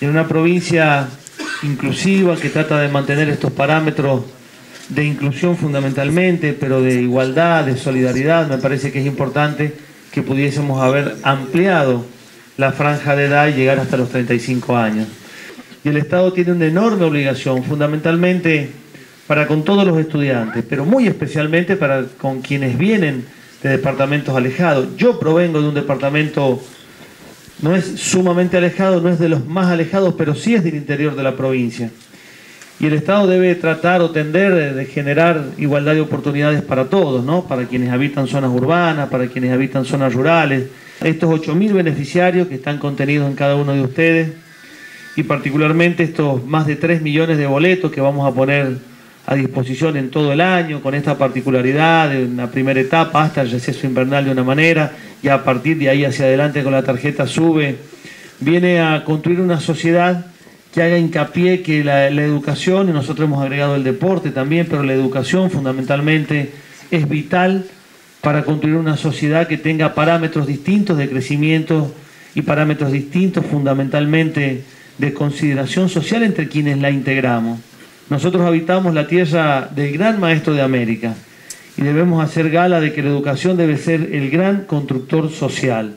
en una provincia inclusiva que trata de mantener estos parámetros de inclusión fundamentalmente, pero de igualdad, de solidaridad, me parece que es importante que pudiésemos haber ampliado la franja de edad y llegar hasta los 35 años. Y el Estado tiene una enorme obligación, fundamentalmente para con todos los estudiantes, pero muy especialmente para con quienes vienen de departamentos alejados. Yo provengo de un departamento, no es sumamente alejado, no es de los más alejados, pero sí es del interior de la provincia. Y el Estado debe tratar o tender de generar igualdad de oportunidades para todos, ¿no? Para quienes habitan zonas urbanas, para quienes habitan zonas rurales. Estos 8.000 beneficiarios que están contenidos en cada uno de ustedes y particularmente estos más de 3 millones de boletos que vamos a poner a disposición en todo el año, con esta particularidad de una primera etapa hasta el receso invernal de una manera, y a partir de ahí hacia adelante con la tarjeta sube, viene a construir una sociedad que haga hincapié que la, educación, y nosotros hemos agregado el deporte también, pero la educación fundamentalmente es vital para construir una sociedad que tenga parámetros distintos de crecimiento y parámetros distintos fundamentalmente de consideración social entre quienes la integramos. Nosotros habitamos la tierra del gran maestro de América y debemos hacer gala de que la educación debe ser el gran constructor social.